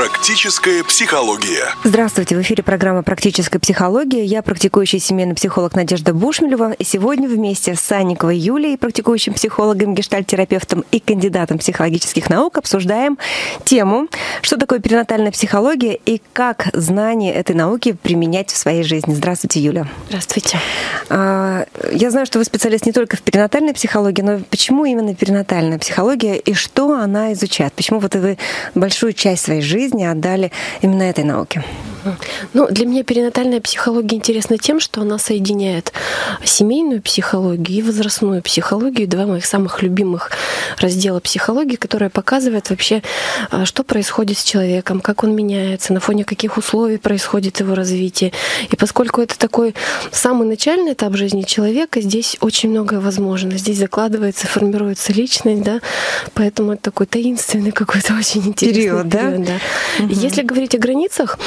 Практическая психология. Здравствуйте, в эфире программа «Практическая психология». Я практикующий семейный психолог Надежда Бушмелева. И сегодня вместе с Санниковой Юлией, практикующим психологом, гештальтерапевтом и кандидатом психологических наук обсуждаем тему, что такое перинатальная психология и как знания этой науки применять в своей жизни. Здравствуйте, Юля. Здравствуйте. А, я знаю, что вы специалист не только в перинатальной психологии, но почему именно перинатальная психология и что она изучает? Почему вот вы большую часть своей жизни жизни отдали именно этой науке? Ну, для меня перинатальная психология интересна тем, что она соединяет семейную психологию и возрастную психологию, два моих самых любимых раздела психологии, которая показывает вообще, а, что происходит с человеком, как он меняется, на фоне каких условий происходит его развитие. И поскольку это такой самый начальный этап жизни человека, здесь очень многое возможно. Здесь закладывается, формируется личность, да, поэтому это такой таинственный какой-то очень интересный период, период да? да. Угу. Если говорить о границах,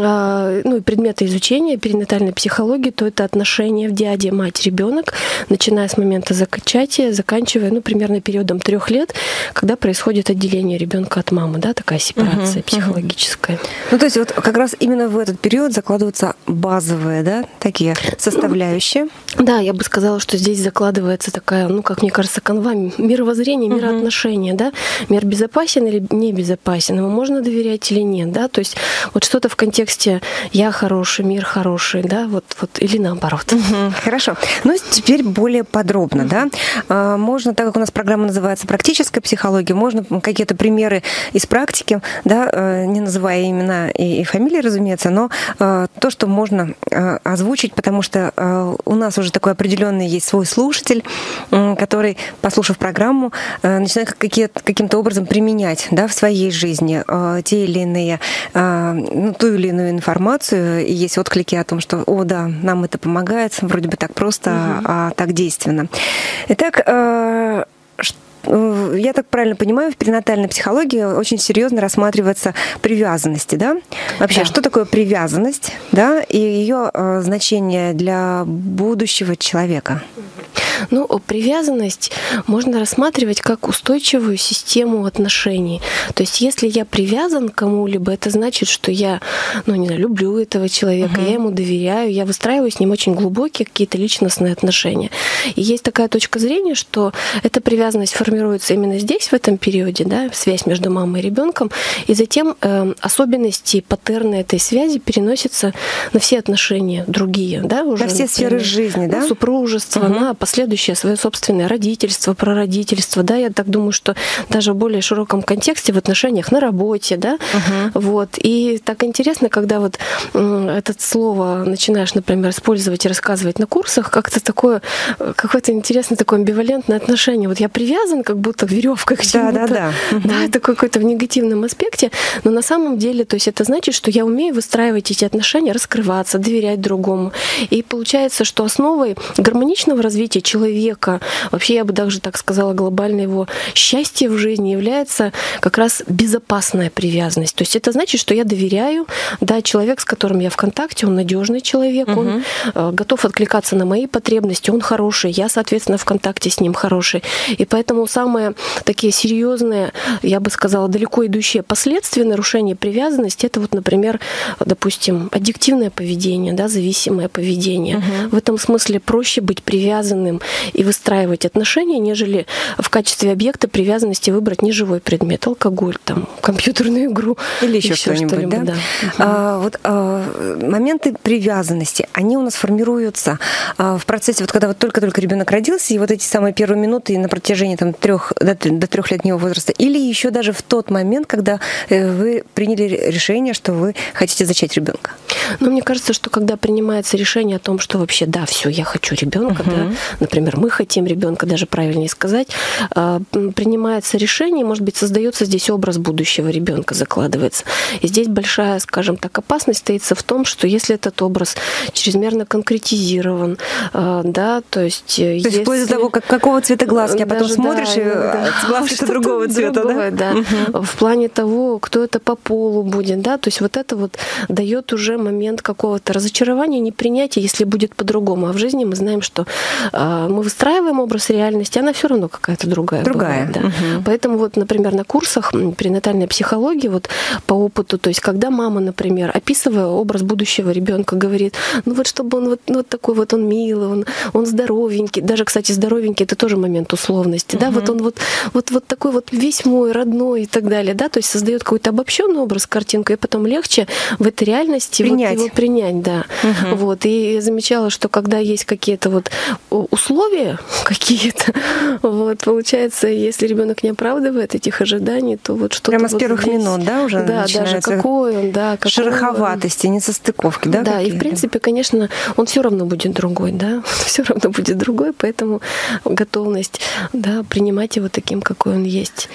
а, ну, предметы изучения перинатальной психологии, то это отношения в диаде мать-ребенок, начиная с момента зачатия, заканчивая, ну, примерно периодом трех лет, когда происходит отделение ребенка от мамы, да, такая сепарация uh психологическая. Ну, то есть вот как раз именно в этот период закладываются базовые, да, такие составляющие. Да, я бы сказала, что здесь закладывается такая, ну, как мне кажется, канва мировоззрения, мироотношения, uh да, мир безопасен или не безопасен, ему можно доверять или нет, да, то есть вот что-то в контексте я хороший, мир хороший, да, вот, вот или наоборот. Хорошо. Ну, теперь более подробно, да. А, можно, так как у нас программа называется «Практическая психология», можно какие-то примеры из практики, да, э, не называя имена и, и фамилии, разумеется, но э, то, что можно э, озвучить, потому что у нас уже такой определенный есть свой слушатель, который, послушав программу, начинает каким-то образом применять да, в своей жизни те или иные, ну, ту или иную информацию, и есть отклики о том, что, о, да, нам это помогает, вроде бы так просто, угу. а так действенно. Итак, э, э, я так правильно понимаю, в перинатальной психологии очень серьезно рассматривается привязанности, да? Вообще, да. что такое привязанность, да, и ее э, значение для будущего человека? Ну, привязанность можно рассматривать как устойчивую систему отношений. То есть, если я привязан к кому-либо, это значит, что я, ну, не знаю, люблю этого человека, угу. я ему доверяю, я выстраиваю с ним очень глубокие какие-то личностные отношения. И есть такая точка зрения, что эта привязанность формируется именно здесь, в этом периоде, да, связь между мамой и ребенком, и затем э, особенности, паттерны этой связи переносятся на все отношения другие, да, уже. На все например, сферы жизни, да? На супружество, угу. на последующее свое собственное родительство, прародительство, да, я так думаю, что даже в более широком контексте в отношениях на работе, да, uh-huh. вот. И так интересно, когда вот это слово начинаешь, например, использовать и рассказывать на курсах, как-то такое, какое-то интересное такое амбивалентное отношение. Вот я привязан как будто веревкой к чему-то. Да, да, да. Да, это какой-то в негативном аспекте, но на самом деле, то есть это значит, что я умею выстраивать эти отношения, раскрываться, доверять другому. И получается, что основой гармоничного развития человека вообще я бы даже так сказала, глобальное его счастье в жизни является как раз безопасная привязанность. То есть это значит, что я доверяю, да, человек, с которым я в контакте, он надежный человек, угу. он э, готов откликаться на мои потребности, он хороший, я, соответственно, в контакте с ним хороший. И поэтому самые такие серьезные, я бы сказала, далеко идущие последствия нарушения привязанности, это вот, например, допустим, аддиктивное поведение, да, зависимое поведение. Угу. В этом смысле проще быть привязанным и выстраивать отношения, нежели в качестве объекта привязанности выбрать неживой предмет, алкоголь, там, компьютерную игру. Или еще, еще что-нибудь, что да? да. А, вот а, моменты привязанности, они у нас формируются а, в процессе, вот когда вот только-только ребенок родился, и вот эти самые первые минуты на протяжении там, трех, до, до трехлетнего возраста, или еще даже в тот момент, когда э, вы приняли решение, что вы хотите зачать ребенка? Ну, мне кажется, что когда принимается решение о том, что вообще, да, все, я хочу ребенка, uh-huh. да, например, мы хотим ребенка, даже правильнее сказать, а, принимается решение, может быть, создается здесь образ будущего ребенка, закладывается. И здесь большая, скажем так, опасность стоится в том, что если этот образ чрезмерно конкретизирован, а, да, то есть... Э, то есть вплоть до того, как, какого цвета глазки, а потом смотришь, да, и да, глазки другого цвета, другое, да? да. Угу. В плане того, кто это по полу будет, да, то есть вот это вот дает уже момент момент какого-то разочарования, непринятия, если будет по-другому. А в жизни мы знаем, что э, мы выстраиваем образ реальности, она все равно какая-то другая. Другая. Бывает, да. угу. Поэтому вот, например, на курсах перинатальной психологии, вот по опыту, то есть когда мама, например, описывая образ будущего ребенка, говорит, ну вот чтобы он вот, ну, вот такой вот он милый, он, он здоровенький, даже, кстати, здоровенький это тоже момент условности, угу. да, вот он вот, вот, вот такой вот весь мой, родной и так далее, да, то есть создает какой-то обобщенный образ, картинку, и потом легче в этой реальности принять. Вот его принять, да. Угу. Вот. И я замечала, что когда есть какие-то вот условия какие-то, вот, получается, если ребенок не оправдывает этих ожиданий, то вот что-то Прямо вот с первых здесь, минут, да, уже Да, даже какой он, да, какой шероховатости, он. несостыковки, да? Да, и в принципе, конечно, он все равно будет другой, да, все равно будет другой, поэтому готовность, да, принимать его таким, какой он есть.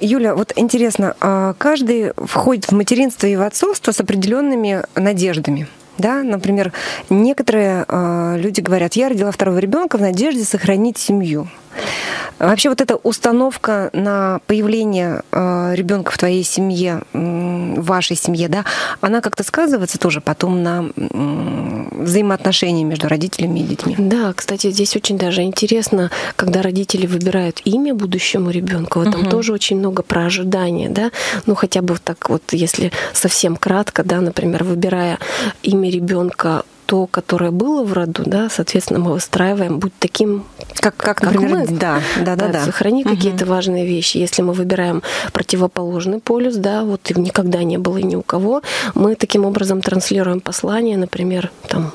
Юля, вот интересно, а каждый входит в материнство и в отцовство с определенными надеждами. Да, например, некоторые э, люди говорят, я родила второго ребенка в надежде сохранить семью. Вообще вот эта установка на появление э, ребенка в твоей семье, в вашей семье, да, она как-то сказывается тоже потом на взаимоотношения между родителями и детьми. Да, кстати, здесь очень даже интересно, когда родители выбирают имя будущему ребенку, в этом угу. тоже очень много про ожидания, да, ну хотя бы так вот, если совсем кратко, да, например, выбирая имя ребенка то, которое было в роду, да, соответственно, мы выстраиваем, будь таким, как, как, как например, мы. Да, да, да, да. Сохрани угу. какие-то важные вещи. Если мы выбираем противоположный полюс, да, вот и никогда не было ни у кого, мы таким образом транслируем послание, например, там,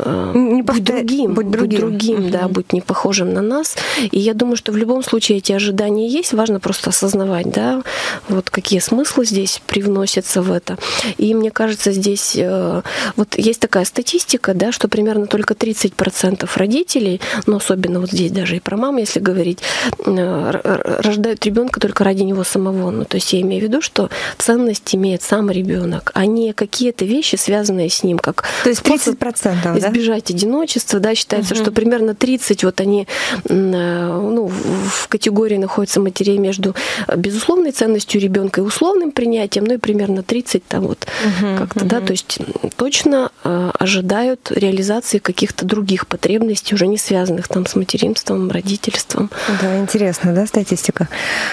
э, не будь другим, будь другим, будь другим угу. да, будь не похожим на нас. И я думаю, что в любом случае эти ожидания есть, важно просто осознавать, да, вот какие смыслы здесь привносятся в это. И мне кажется, здесь э, вот есть такая статистика, да, что примерно только 30% родителей, но особенно вот здесь даже и про маму, если говорить, э, рождают ребенка только ради него самого. Ну, то есть я имею в виду, что ценность имеет сам ребенок, а не какие-то вещи, связанные с ним, как то есть 30%, да? избежать одиночества, да, считается, угу. что примерно 30 вот они э, ну, в категории находятся матерей между безусловной ценностью ребенка и условным принятием, ну и примерно 30 там вот угу, как-то, угу. да, то есть точно э, ожидают реализации каких-то других потребностей, уже не связанных там с материнством, родительством. Да, интересно, да, статистика.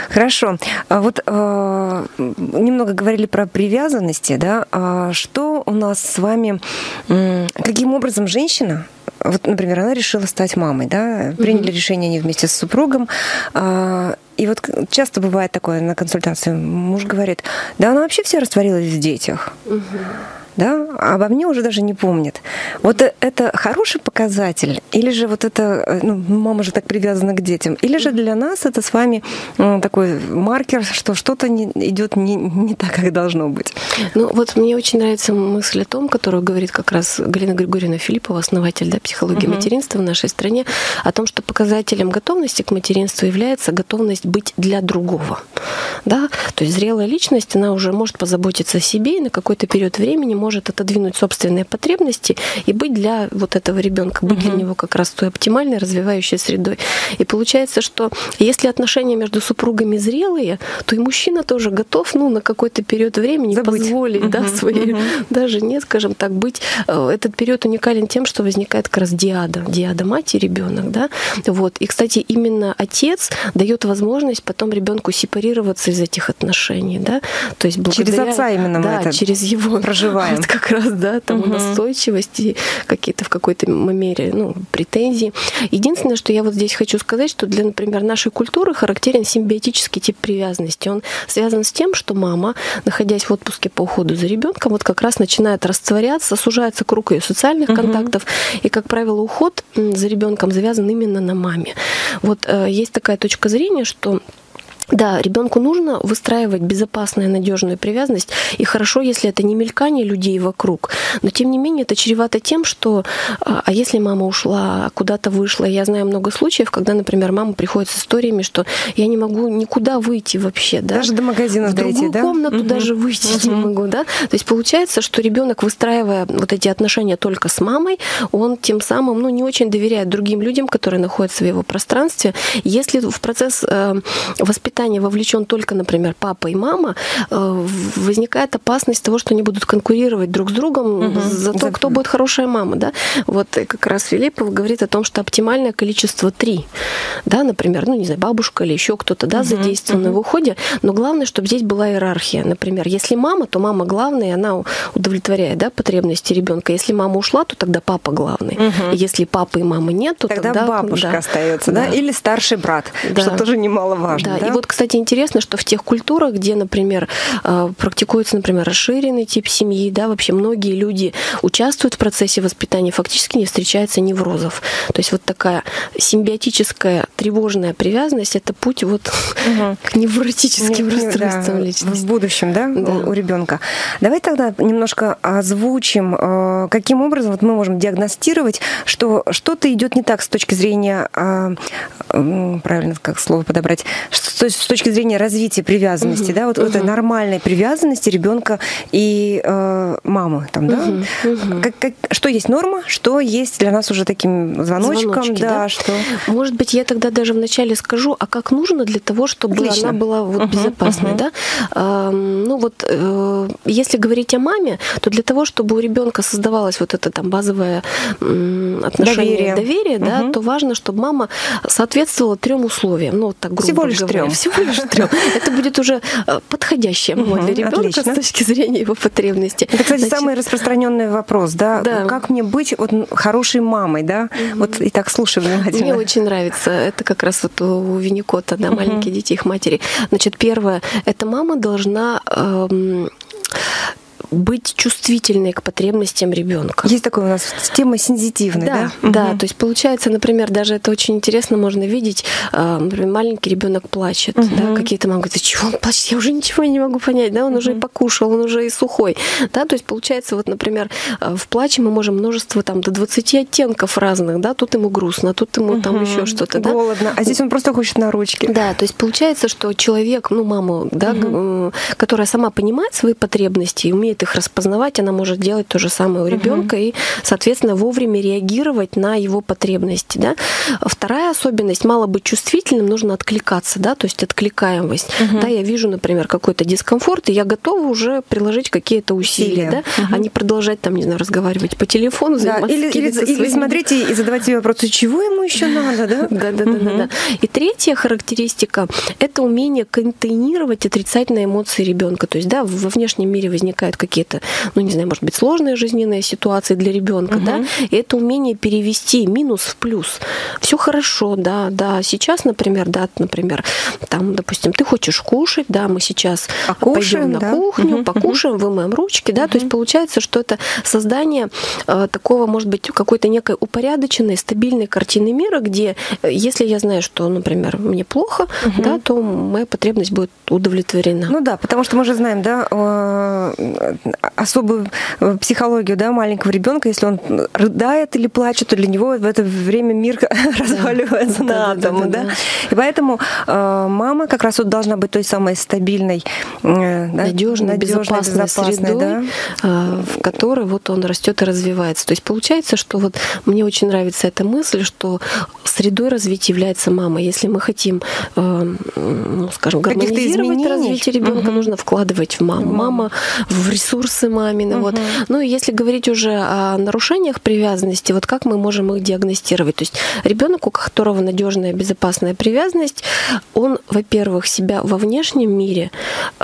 Хорошо. А вот э, немного говорили про привязанности, да. А что у нас с вами, э, каким образом женщина вот, например, она решила стать мамой, да, приняли mm-hmm. решение они вместе с супругом, а, и вот часто бывает такое на консультации, муж говорит, да она вообще вся растворилась в детях. Mm-hmm да, а обо мне уже даже не помнит. Вот э, это хороший показатель, или же вот это, э, ну, мама же так привязана к детям, или же для нас это с вами такой маркер, что что-то не, идет не, не так, как должно быть. Ну вот мне очень нравится мысль о том, которую говорит как раз Галина Григорьевна Филиппова, основатель да, психологии угу. материнства в нашей стране, о том, что показателем готовности к материнству является готовность быть для другого. Да? То есть зрелая личность, она уже может позаботиться о себе и на какой-то период времени может отодвинуть собственные потребности и быть для вот этого ребенка, быть угу. для него как раз той оптимальной развивающей средой. И получается, что если отношения между супругами зрелые, то и мужчина тоже готов, ну, на какой-то период времени Забыть. позволить, угу. да, своей, угу. даже не, скажем так, быть. Э, этот период уникален тем, что возникает как раз диада, диада мать и ребенок, да. Вот. И, кстати, именно отец дает возможность потом ребенку сепарироваться из этих отношений, да. То есть благодаря, через отца именно да, мы это через его проживаем вот как раз, да, там угу. настойчивость и какие-то в какой-то мере, ну, претензии. Единственное, что я вот здесь хочу сказать, что для, например, нашей культуры характерен симбиотический тип привязанности. Он связан с тем, что мама, находясь в отпуске по уходу за ребенком, вот как раз начинает растворяться, сужается круг ее социальных угу. контактов, и, как правило, уход за ребенком завязан именно на маме. Вот э, есть такая точка зрения, что да, ребенку нужно выстраивать безопасную, надежную привязанность, и хорошо, если это не мелькание людей вокруг, но тем не менее это чревато тем, что а, а если мама ушла, куда-то вышла, я знаю много случаев, когда, например, мама приходит с историями, что я не могу никуда выйти вообще, да, даже до магазина в дойти, другую да? комнату угу. даже выйти угу. не могу, да, то есть получается, что ребенок выстраивая вот эти отношения только с мамой, он тем самым, ну, не очень доверяет другим людям, которые находятся в его пространстве, если в процесс э, воспитания воспитание вовлечен только, например, папа и мама, э, возникает опасность того, что они будут конкурировать друг с другом угу. за то, кто будет хорошая мама. Да? Вот как раз Филиппов говорит о том, что оптимальное количество три. Да, например, ну, не знаю, бабушка или еще кто-то да, угу. задействован угу. в уходе. Но главное, чтобы здесь была иерархия. Например, если мама, то мама главная, она удовлетворяет да, потребности ребенка. Если мама ушла, то тогда папа главный. Угу. Если папы и мамы нет, то тогда, тогда бабушка да. остается, да? да? Или старший брат, да. что тоже немаловажно. Да. да. И вот, кстати, интересно, что в тех культурах, где, например, э, практикуется, например, расширенный тип семьи, да, вообще многие люди участвуют в процессе воспитания, фактически не встречается неврозов. То есть вот такая симбиотическая тревожная привязанность это путь вот угу. к невротическим расстройствам да, личности. В будущем, да, да. у ребенка. Давай тогда немножко озвучим, э, каким образом вот мы можем диагностировать, что что-то идет не так с точки зрения, а, правильно как слово подобрать, с точки зрения развития привязанности, угу. да, вот угу. этой нормальной привязанности ребенка и э, мамы, там, да, угу. Угу. Как, как, что есть норма, что есть для нас уже таким звоночком, Звоночки, да, да, что. Может быть, я тогда даже вначале скажу, а как нужно для того, чтобы Отлично. она была вот угу. безопасной, угу. да? А, ну вот, э, если говорить о маме, то для того, чтобы у ребенка создавалось вот это там базовое отношение, доверие, доверие угу. да, то важно, чтобы мама соответствовала трем условиям. Ну, вот так грубо Всего лишь говоря. трем. Всего лишь трем. Это будет уже э, подходящая мама для ребенка с точки зрения его потребностей. Это, кстати, самый распространенный вопрос, да? Как мне быть вот хорошей мамой, да? Вот и так внимательно. Мне очень нравится. Это как раз вот у Винникота, да, маленькие дети, их матери. Значит, первое, эта мама должна эм, быть чувствительной к потребностям ребенка. Есть такое у нас тема сензитивная, да? Да, да. Угу. То есть получается, например, даже это очень интересно можно видеть. А, например, маленький ребенок плачет, угу. да, какие-то мамы говорят, чего он плачет, я уже ничего не могу понять, да, он угу. уже и покушал, он уже и сухой, да, то есть получается, вот, например, а, в плаче мы можем множество там до 20 оттенков разных, да, тут ему грустно, тут ему угу. там еще что-то, да. Голодно, а здесь он просто хочет на ручки. Да, то есть получается, что человек, ну, маму, да, угу. которая сама понимает свои потребности и умеет их распознавать, она может делать то же самое у ребенка и, соответственно, вовремя реагировать на его потребности. Да? Вторая особенность мало быть чувствительным, нужно откликаться, да, то есть откликаемость. Угу. Да, я вижу, например, какой-то дискомфорт, и я готова уже приложить какие-то усилия, усилия. да, угу. а не продолжать там, не знаю, разговаривать по телефону, да, или, или, своими... или смотреть и задавать себе вопросы, чего ему еще надо, да? Да, да, да, да. И третья характеристика это умение контейнировать отрицательные эмоции ребенка. То есть, да, во внешнем мире возникают какие-то, ну не знаю, может быть, сложные жизненные ситуации для ребенка, угу. да, и это умение перевести минус в плюс. Все хорошо, да, да. Сейчас, например, да, например, там, допустим, ты хочешь кушать, да, мы сейчас покушаем, пойдем на да? кухню, угу, покушаем, угу. вымоем ручки, да, угу. то есть получается, что это создание э, такого, может быть, какой-то некой упорядоченной, стабильной картины мира, где, э, если я знаю, что, например, мне плохо, угу. да, то моя потребность будет удовлетворена. Ну да, потому что мы же знаем, да, э, особую э, психологию да, маленького ребенка, если он рыдает или плачет, то для него в это время мир разваливается на атомы. Да. И поэтому э, мама как раз вот должна быть той самой стабильной, э, надежной, безопасной, средой, в которой вот он растет и развивается. То есть получается, что вот мне очень нравится эта мысль, что средой развития является мама. Если мы хотим, ну, скажем, гармонизировать развитие ребенка, угу. нужно вкладывать в маму. Мама в ресурсы мамины. Угу. Вот. Ну и если говорить уже о нарушениях привязанности, вот как мы можем их диагностировать? То есть ребенок, у которого надежная, безопасная привязанность, он, во-первых, себя во внешнем мире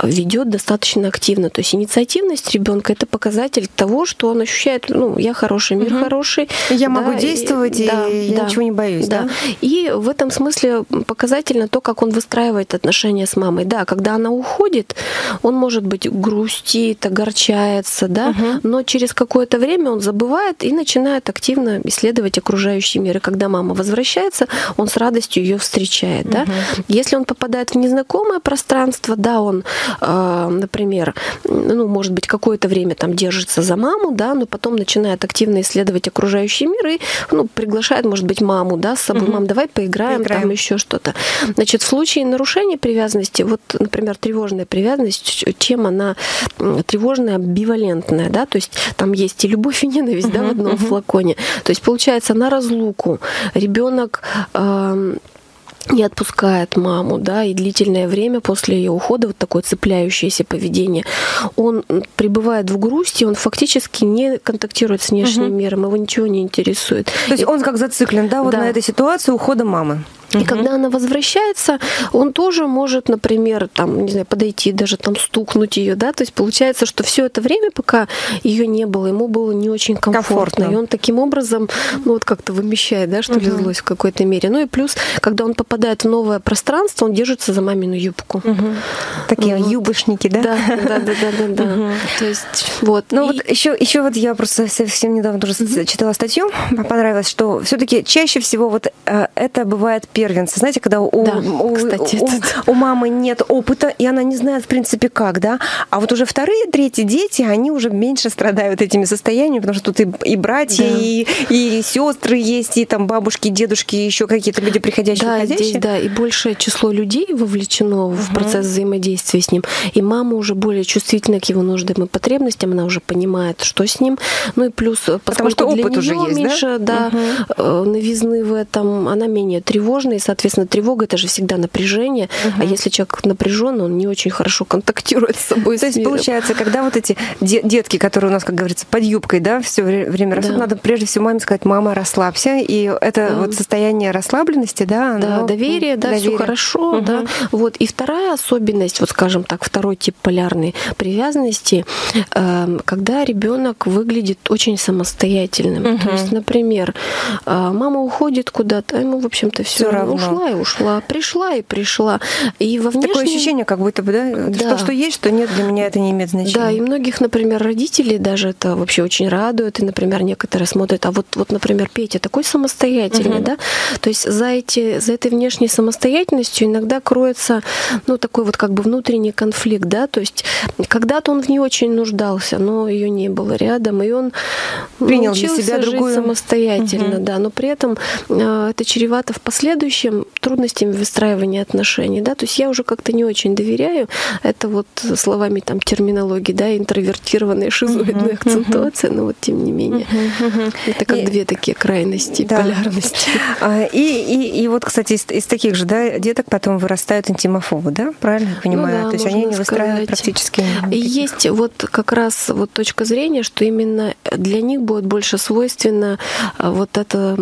ведет достаточно активно. То есть инициативность ребенка это показатель того, что он ощущает, ну, я хороший, мир угу. хороший. Я да, могу действовать, и, да, и я да, ничего не боюсь. Да. да. И в этом смысле показательно то, как он выстраивает отношения с мамой. Да, когда она уходит, он может быть грустит, огорчает, общается, да, угу. но через какое-то время он забывает и начинает активно исследовать окружающий мир. И когда мама возвращается, он с радостью ее встречает, угу. да. Если он попадает в незнакомое пространство, да, он, э, например, ну, может быть, какое-то время там держится за маму, да, но потом начинает активно исследовать окружающий мир и, ну, приглашает, может быть, маму, да, с собой, угу. мам, давай поиграем, поиграем, там еще что-то. Значит, в случае нарушения привязанности, вот, например, тревожная привязанность, чем она тревожная разная, амбивалентная, да, то есть там есть и любовь, и ненависть, uh-huh, да, в одном uh-huh. флаконе. То есть получается на разлуку ребенок э, не отпускает маму, да, и длительное время после ее ухода вот такое цепляющееся поведение, он пребывает в грусти, он фактически не контактирует с внешним угу. миром, его ничего не интересует. То есть и... он как зациклен, да, вот да. на этой ситуации ухода мамы. И угу. когда она возвращается, он тоже может, например, там, не знаю, подойти, даже там стукнуть ее, да, то есть получается, что все это время, пока ее не было, ему было не очень комфортно, комфортно. и он таким образом, ну вот как-то вымещает, да, что угу. ли, злость в какой-то мере. Ну и плюс, когда он попадает в новое пространство, он держится за мамину юбку. Угу. Такие вот. юбошники, да? Да, да, да, да, да, да. Угу. То есть вот. Ну и... вот еще, еще вот я просто совсем недавно тоже угу. читала статью, понравилось, что все-таки чаще всего вот э, это бывает первенцы. Знаете, когда у, да, у, кстати, у, у мамы нет опыта, и она не знает, в принципе, как, да, а вот уже вторые, третьи дети, они уже меньше страдают этими состояниями, потому что тут и, и братья, да. и, и сестры есть, и там бабушки, дедушки, еще какие-то люди приходящие, да, здесь, да, и большее число людей вовлечено угу. в процесс взаимодействия с ним, и мама уже более чувствительна к его нуждам и потребностям, она уже понимает, что с ним, ну и плюс, потому что опыт уже есть, меньше, да, да угу. новизны в этом, она менее тревожная, и, соответственно, тревога это же всегда напряжение. Угу. А если человек напряжен, он не очень хорошо контактирует с собой. То есть, получается, когда вот эти детки, которые у нас, как говорится, под юбкой, да, все время растут, да. надо прежде всего маме сказать, мама, расслабься. И это да. вот состояние расслабленности, да, оно... Да, доверие, да, доверие. все хорошо, угу. да. Вот. И вторая особенность, вот скажем так, второй тип полярной привязанности, эм, когда ребенок выглядит очень самостоятельным. Угу. То есть, например, э, мама уходит куда-то, а ему, в общем-то, все равно. Ушла ушла и ушла, пришла и пришла. И во внешнем... Такое ощущение, как будто бы, да? да. То, что есть, что нет, для меня это не имеет значения. Да, и многих, например, родителей даже это вообще очень радует. И, например, некоторые смотрят, а вот, вот например, Петя такой самостоятельный, угу. да? То есть за, эти, за этой внешней самостоятельностью иногда кроется, ну, такой вот как бы внутренний конфликт, да? То есть когда-то он в ней очень нуждался, но ее не было рядом, и он принял для себя другую самостоятельно, угу. да, но при этом э, это чревато в последующем трудностями выстраивания отношений, да, то есть я уже как-то не очень доверяю, это вот словами там терминологии, да, интровертированная шизоидная uh-huh, акцентуация, uh-huh. но вот тем не менее, uh-huh, это как и, две такие крайности, да. полярности. А, и, и, и вот, кстати, из, из таких же, да, деток потом вырастают интимофобы, да, правильно я понимаю? Ну, да, то есть они не выстраивают практически. И есть вот как раз вот точка зрения, что именно для них будет больше свойственно а, вот это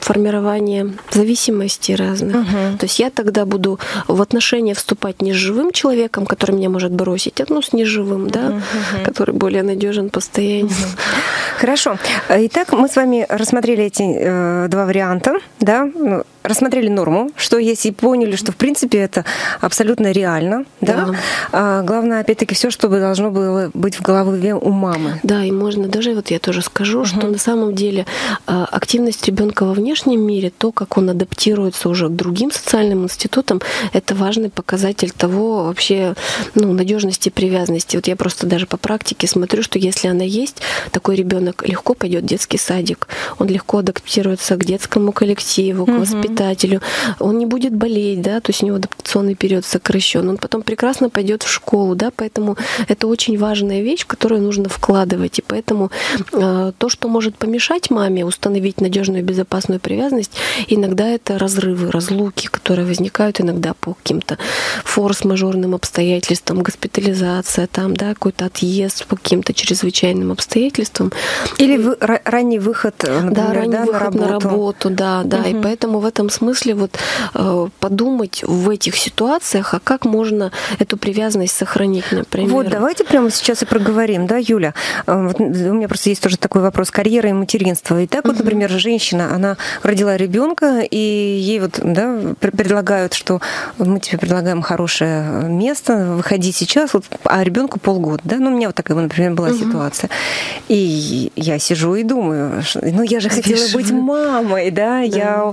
формирование зависимости разных разных. Угу. То есть я тогда буду в отношения вступать не с живым человеком, который меня может бросить, а ну с неживым, да, угу. который более надежен постоянно. Угу. Хорошо. Итак, мы с вами рассмотрели эти э, два варианта, да, ну, рассмотрели норму, что есть, и поняли, что в принципе это абсолютно реально, да. да? А, главное, опять-таки, все, чтобы должно было быть в голове у мамы. Да, и можно даже, вот я тоже скажу, угу. что на самом деле а, активность ребенка во внешнем мире, то, как он адаптируется уже к другим социальным институтам, это важный показатель того вообще ну, надежности привязанности. Вот я просто даже по практике смотрю, что если она есть, такой ребенок легко пойдет в детский садик, он легко адаптируется к детскому коллективу, к угу. Воспитателю, он не будет болеть, да, то есть у него адаптационный период сокращен, он потом прекрасно пойдет в школу, да, поэтому это очень важная вещь, в которую нужно вкладывать, и поэтому э, то, что может помешать маме установить надежную безопасную привязанность, иногда это разрывы, разлуки, которые возникают иногда по каким-то форс-мажорным обстоятельствам, госпитализация, там, да, какой-то отъезд по каким-то чрезвычайным обстоятельствам. Или вы, ранний выход, например, да, ранний да, выход на работу. на работу, да, да. Угу. И поэтому в этом смысле вот э, подумать в этих ситуациях, а как можно эту привязанность сохранить, например. Вот, давайте прямо сейчас и проговорим, да, Юля. Э, вот у меня просто есть тоже такой вопрос карьера и материнства. И так вот, например, женщина, она родила ребенка, и ей вот да, предлагают, что мы тебе предлагаем хорошее место, выходи сейчас, вот, а ребенку полгода, да, ну у меня вот такая, например, была угу. ситуация. И я сижу и думаю, ну я же хотела Вижу. быть мамой, да, да, я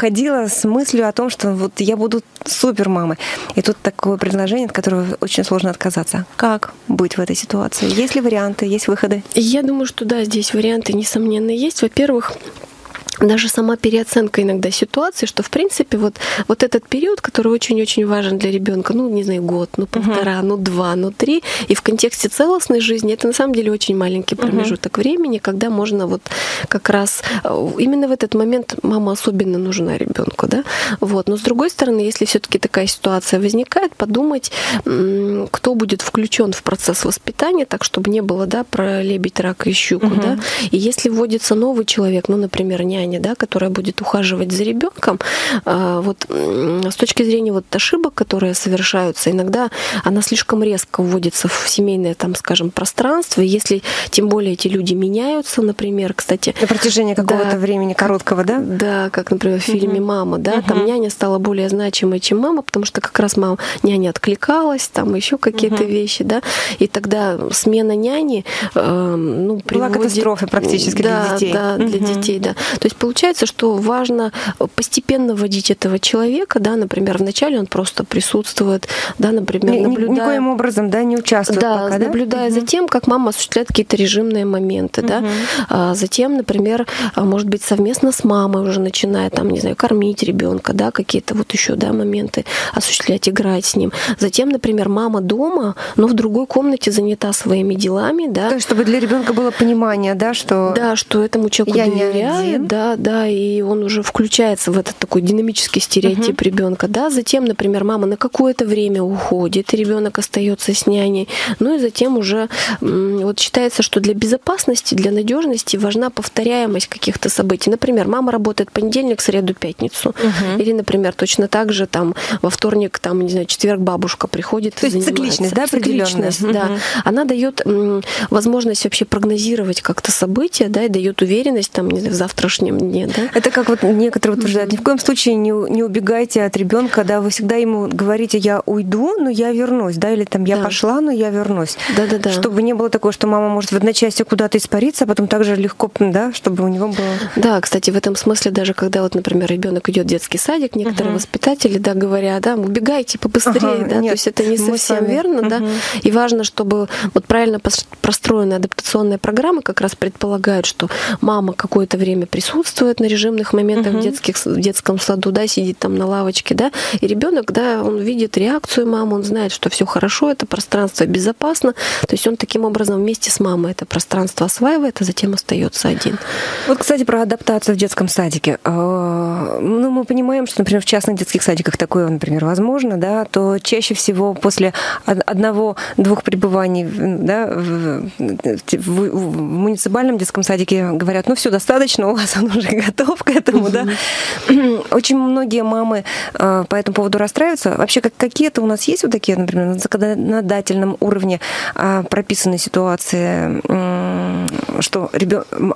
уходила с мыслью о том, что вот я буду супер мамой. И тут такое предложение, от которого очень сложно отказаться. Как быть в этой ситуации? Есть ли варианты, есть выходы? Я думаю, что да, здесь варианты, несомненно, есть. Во-первых, даже сама переоценка иногда ситуации, что в принципе вот, вот этот период, который очень-очень важен для ребенка, ну, не знаю, год, ну, полтора, uh-huh. ну, два, ну, три, и в контексте целостной жизни это на самом деле очень маленький промежуток uh-huh. времени, когда можно вот как раз э, именно в этот момент мама особенно нужна ребенку, да, вот. Но с другой стороны, если все-таки такая ситуация возникает, подумать, кто будет включен в процесс воспитания, так чтобы не было, да, про лебедь, рак и щуку, uh-huh. да, и если вводится новый человек, ну, например, няня, няня, да, которая будет ухаживать за ребенком, а, вот с точки зрения вот ошибок, которые совершаются, иногда она слишком резко вводится в семейное, там, скажем, пространство. И если тем более эти люди меняются, например, кстати. На протяжении какого-то да, времени короткого, да? Да, как, например, в фильме Мама, да, угу. там няня стала более значимой, чем мама, потому что как раз мама няня откликалась, там еще какие-то угу. вещи, да, и тогда смена няни, э, ну, приводит... Была катастрофа практически да, для детей. Да, для угу. детей, да. То есть получается, что важно постепенно вводить этого человека, да, например, вначале он просто присутствует, да, например, Ни, наблюдая... Никоим образом, да, не участвует да, пока, да? наблюдая угу. за тем, как мама осуществляет какие-то режимные моменты, угу. да, а затем, например, а, может быть, совместно с мамой уже начиная, там, не знаю, кормить ребенка, да, какие-то вот еще, да, моменты осуществлять, играть с ним. Затем, например, мама дома, но в другой комнате занята своими делами, да. То есть, чтобы для ребенка было понимание, да, что... Да, что этому человеку я доверяют, да, да, и он уже включается в этот такой динамический стереотип uh-huh. ребенка, да. Затем, например, мама на какое-то время уходит, ребенок остается с няней, ну и затем уже вот считается, что для безопасности, для надежности важна повторяемость каких-то событий. Например, мама работает понедельник, среду, пятницу, uh-huh. или, например, точно так же там во вторник, там не знаю, четверг бабушка приходит. То есть цикличность, да, цикличность, uh-huh. да. Она дает возможность вообще прогнозировать как-то события, да, и дает уверенность там не знаю, в завтрашнем дне, да. Это как вот некоторые утверждают, ни в коем случае не, не убегайте от ребенка, да, вы всегда ему говорите, я уйду, но я вернусь, да, или там я да. пошла, но я вернусь. Да, да, да. Чтобы не было такого, что мама может в одночасье куда-то испариться, а потом также легко, да, чтобы у него было. Да, кстати, в этом смысле даже когда вот, например, ребенок идет в детский садик, некоторые uh-huh. воспитатели, да, говорят, да, убегайте побыстрее, ага, да, нет, то есть это не совсем верно, uh-huh. да, и важно, чтобы вот правильно простроенная адаптационная программа как раз предполагает, что мама какое-то время присутствует на режимных моментах uh-huh. в, детских, в детском саду, да, сидит там на лавочке, да, и ребенок, да, он видит реакцию мамы, он знает, что все хорошо, это пространство безопасно, то есть он таким образом вместе с мамой это пространство осваивает, а затем остается один. Вот, кстати, про адаптацию в детском садике. А, ну, мы понимаем, что, например, в частных детских садиках такое, например, возможно, да, то чаще всего после одного-двух пребываний да, в, в, в муниципальном детском садике говорят, ну все, достаточно, у вас он уже готов к этому, да. Очень многие мамы э, по этому поводу расстраиваются. Вообще, как, какие-то у нас есть вот такие, например, на законодательном уровне а, прописанные ситуации, что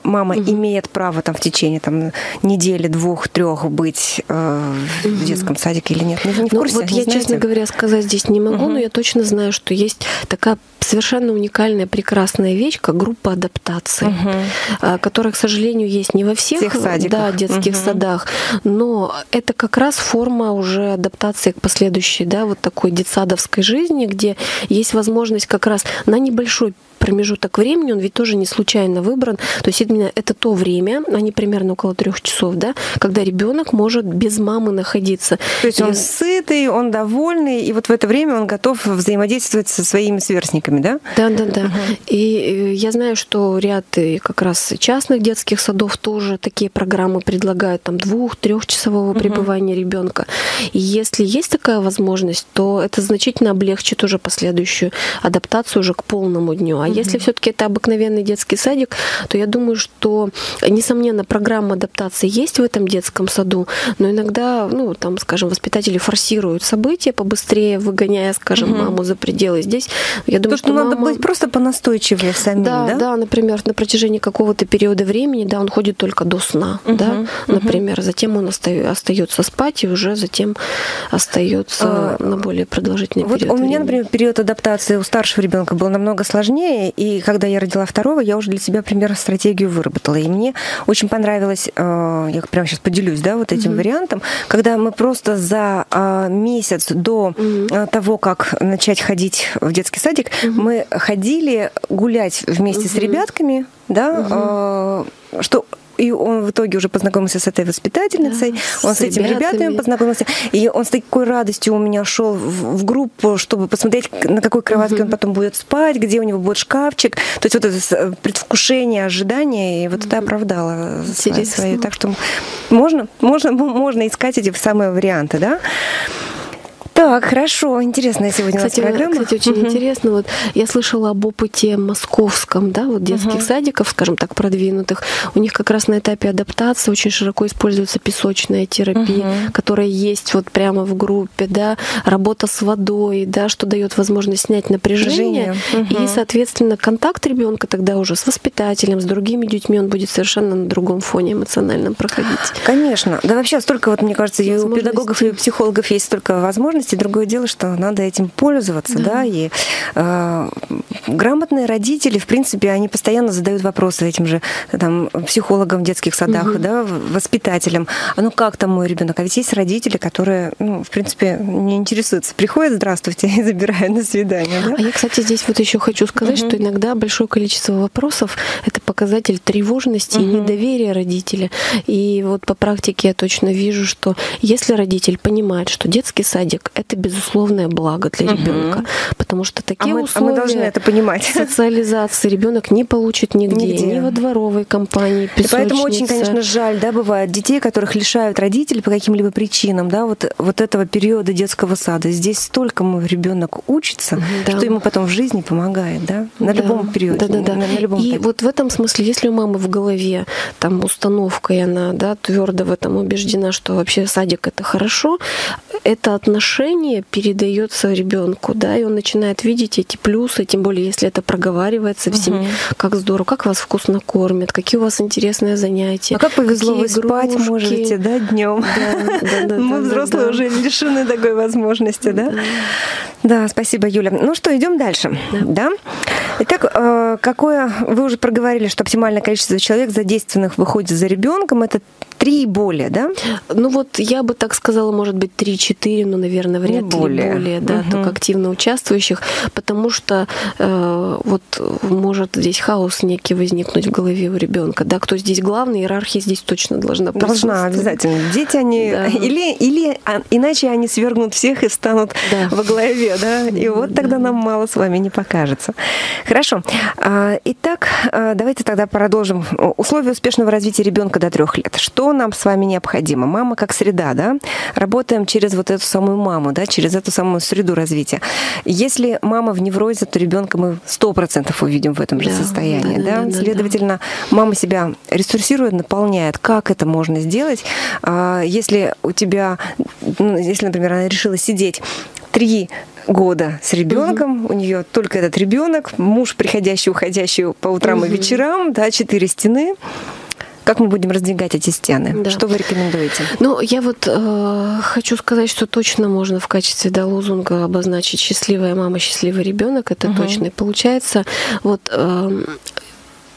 мама имеет право там в течение там, недели, двух, трех быть э, в детском садике или нет? Не, не в ну, курсе, вот не я, знаете? честно говоря, сказать здесь не могу, но я точно знаю, что есть такая совершенно уникальная, прекрасная вещь, как группа адаптации, угу. которая, к сожалению, есть не во всех да, детских угу. садах, но это как раз форма уже адаптации к последующей, да, вот такой детсадовской жизни, где есть возможность как раз на небольшой промежуток времени, он ведь тоже не случайно выбран. То есть именно это то время, они примерно около трех часов, да, когда ребенок может без мамы находиться. То есть и... он сытый, он довольный, и вот в это время он готов взаимодействовать со своими сверстниками, да? Да, да, да. Угу. И э, я знаю, что ряд как раз частных детских садов тоже такие программы предлагают, там двух-трехчасового угу. пребывания ребенка. И если есть такая возможность, то это значительно облегчит уже последующую адаптацию уже к полному дню. А если все-таки это обыкновенный детский садик, то я думаю, что, несомненно, программа адаптации есть в этом детском саду, но иногда, ну, там, скажем, воспитатели форсируют события побыстрее, выгоняя, скажем, угу. маму за пределы. Здесь, я думаю, То, что, что мама... надо быть просто понастойчивее самим, да? Да, да, например, на протяжении какого-то периода времени, да, он ходит только до сна, угу. да, например, затем он остается спать и уже затем остается а, на более продолжительный вот период. У меня, времени. например, период адаптации у старшего ребенка был намного сложнее, и когда я родила второго, я уже для себя примерно стратегию выработала. И мне очень понравилось, э, я прямо сейчас поделюсь, да, вот этим mm-hmm. вариантом, когда мы просто за э, месяц до mm-hmm. того, как начать ходить в детский садик, mm-hmm. мы ходили гулять вместе mm-hmm. с ребятками, да, mm-hmm. что и он в итоге уже познакомился с этой воспитательницей, Да, он с с этими ребятами. ребятами познакомился, и он с такой радостью у меня шел в, в группу, чтобы посмотреть, на какой кроватке он потом будет спать, где у него будет шкафчик. То есть вот это э, предвкушение, ожидание, и вот это оправдало свои, Интересно. свои. Так что можно, можно, можно искать эти самые варианты, да? Так, хорошо, интересная сегодня Кстати, у нас программа. кстати, очень Мгм. интересно. Вот я слышала об опыте московском, да, вот детских садиков, скажем так, продвинутых. У них как раз на этапе адаптации очень широко используется песочная терапия, Мгм. которая есть вот прямо в группе, да, работа с водой, да, что дает возможность снять напряжение. Напряжение. И, соответственно, контакт ребенка тогда уже с воспитателем, с другими детьми, он будет совершенно на другом фоне эмоциональном проходить. Конечно. Да вообще столько, вот мне кажется, и у педагогов, и у психологов есть столько возможностей. Другое дело, что надо этим пользоваться, да, и э, грамотные родители, в принципе, они постоянно задают вопросы этим же там, психологам в детских садах, да, в- воспитателям. А ну как там мой ребенок? А ведь есть родители, которые, ну, в принципе, не интересуются. Приходят, здравствуйте, и забирают на свидание. Да? А я, кстати, здесь вот еще хочу сказать, что иногда большое количество вопросов это показатель тревожности и недоверия родителя. И вот по практике я точно вижу, что если родитель понимает, что детский садик это безусловное благо для ребенка, потому что А такие мы, а условия мы должны это понимать. социализации ребенок не получит нигде, Нигде. ни во дворовой компании, И поэтому очень, конечно, жаль, да, бывает детей, которых лишают родители по каким-либо причинам, да, вот, вот этого периода детского сада. Здесь столько ребенок учится, Да. что ему потом в жизни помогает, да, на Да. любом периоде, Да-да-да. на, на любом и этапе. вот в этом смысле, если у мамы в голове там установка, и она да, твердо в этом убеждена, что вообще садик это хорошо, это отношение передается ребенку, да, и он начинает видеть эти плюсы, тем более, если это проговаривается в семье, как здорово, как вас вкусно кормят, какие у вас интересные занятия. А как повезло, вы спать можете, да, днем. Да, да, да, Мы взрослые уже лишены такой возможности, да? Да, спасибо, Юля. Ну что, идем дальше, да? Итак, э, какое вы уже проговорили, что оптимальное количество человек задействованных выходит за ребенком это три и более, да? Ну вот я бы так сказала, может быть, 3-4, но, наверное, вряд ли более. более, да, Мгм. так активно участвующих, потому что э, вот может здесь хаос некий возникнуть в голове у ребенка, да, кто здесь главный, иерархия здесь точно должна Должна обязательно. Дети, они Да. или, или а, иначе они свергнут всех и станут Да. во главе, да. И вот тогда нам мало с вами не покажется. Хорошо. А, Итак, а, давайте тогда продолжим. Условия успешного развития ребенка до трех лет. Что нам с вами необходимо? Мама как среда, да? Работаем через вот эту самую маму, да, через эту самую среду развития. Если мама в неврозе, то ребенка мы сто процентов увидим в этом же Да, состоянии, да, да. да, да, да. Следовательно, мама себя ресурсирует, наполняет. Как это можно сделать, А, если у тебя, ну, если, например, она решила сидеть три года с ребенком, у нее только этот ребенок, муж приходящий, уходящий по утрам и вечерам, да, четыре стены. Как мы будем раздвигать эти стены? Да. Что вы рекомендуете? Ну, я вот э, хочу сказать, что точно можно в качестве да, лозунга обозначить счастливая мама, счастливый ребенок. Это точно. И получается, вот эм,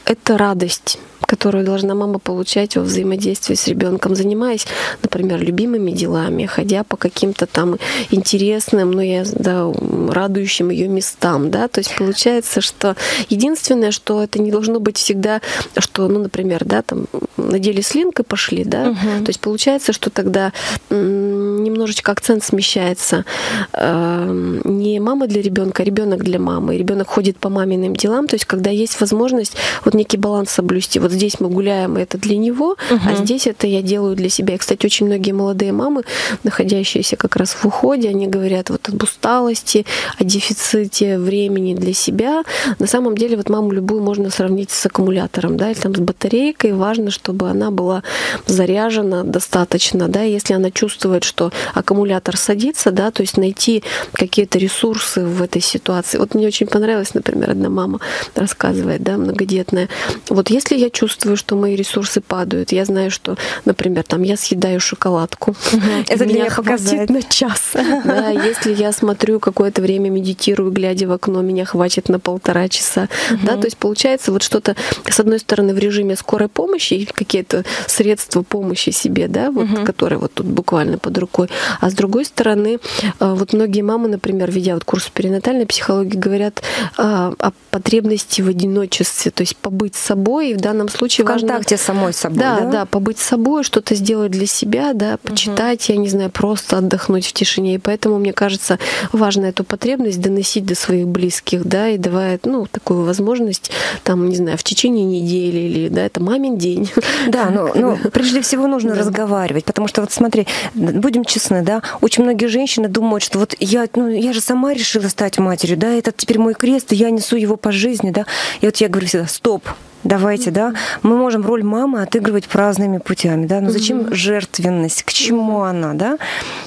это радость которую должна мама получать во взаимодействии с ребенком, занимаясь, например, любимыми делами, ходя по каким-то там интересным, ну, я, да, радующим ее местам, да, то есть получается, что единственное, что это не должно быть всегда, что, ну, например, да, там надели слинг и пошли, да, Мгм. то есть получается, что тогда м, немножечко акцент смещается э, не мама для ребенка, а ребенок для мамы. Ребенок ходит по маминым делам, то есть когда есть возможность вот некий баланс соблюсти. Вот здесь мы гуляем, и это для него, а здесь это я делаю для себя. И, кстати, очень многие молодые мамы, находящиеся как раз в уходе, они говорят вот об усталости, о дефиците времени для себя. На самом деле вот маму любую можно сравнить с аккумулятором, да, или там с батарейкой. Важно, чтобы она была заряжена достаточно, да, если она чувствует, что аккумулятор садится, да, то есть найти какие-то ресурсы в этой ситуации. Вот мне очень понравилось, например, одна мама рассказывает, да, многодетная. Вот если я чувствую, что мои ресурсы падают, я знаю, что, например, там я съедаю шоколадку, Это для меня хватит на час. Да, если я смотрю какое-то время, медитирую, глядя в окно, меня хватит на полтора часа. Да, то есть получается вот что-то, с одной стороны, в режиме скорой помощи, и какие-то средства помощи себе, да, вот, которые вот тут буквально под рукой, а с другой стороны, э, вот многие мамы, например, проходя вот курс перинатальной психологии, говорят а, о потребности в одиночестве, то есть побыть собой. И в данном случае в важно... контакте самой собой. Да, да, да, побыть собой, что-то сделать для себя, да, почитать, угу. я не знаю, просто отдохнуть в тишине. И поэтому, мне кажется, важно эту потребность доносить до своих близких, да, и давая, ну, такую возможность, там, не знаю, в течение недели или, да, это мамин день. Да, но, но прежде всего нужно да. разговаривать, потому что вот смотри, будем честны, да, очень многие женщины думают, что вот я, ну, я же сама решила стать матерью, да, это теперь мой крест, и я несу его по жизни, да. И вот я говорю всегда, стоп, Давайте, да, мы можем роль мамы отыгрывать разными путями, да, но зачем угу. жертвенность, к чему она, да?